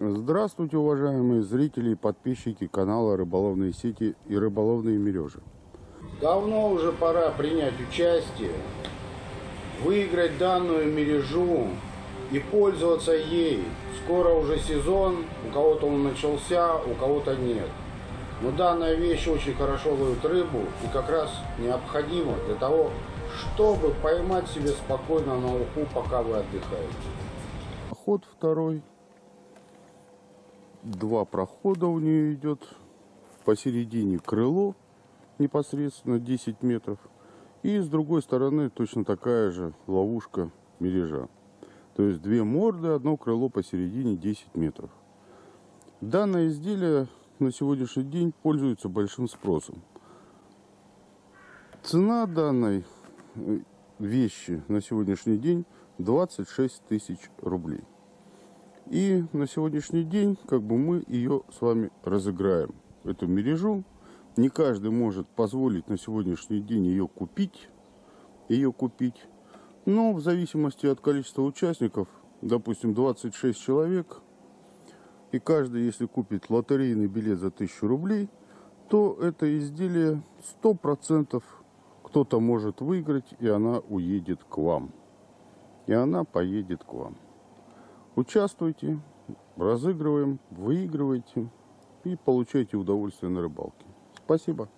Здравствуйте, уважаемые зрители и подписчики канала Рыболовные сети и Рыболовные мережи. Давно уже пора принять участие, выиграть данную мережу и пользоваться ей. Скоро уже сезон, у кого-то он начался, у кого-то нет. Но данная вещь очень хорошо ловит рыбу и как раз необходима для того, чтобы поймать себе спокойно на уху, пока вы отдыхаете. Ход второй. Два прохода у нее идет. Посередине крыло непосредственно 10 метров. И с другой стороны точно такая же ловушка мережа. То есть две морды, одно крыло посередине 10 метров. Данное изделие на сегодняшний день пользуется большим спросом. Цена данной э, вещи на сегодняшний день 26 тысяч рублей. И на сегодняшний день как бы мы ее с вами разыграем, эту мережу. Не каждый может позволить на сегодняшний день ее купить, ее купить. Но в зависимости от количества участников, допустим, 26 человек, и каждый, если купит лотерейный билет за 1000 рублей, то это изделие 100% кто-то может выиграть, и она уедет к вам. И она поедет к вам. Участвуйте, разыгрываем, выигрывайте и получайте удовольствие на рыбалке. Спасибо.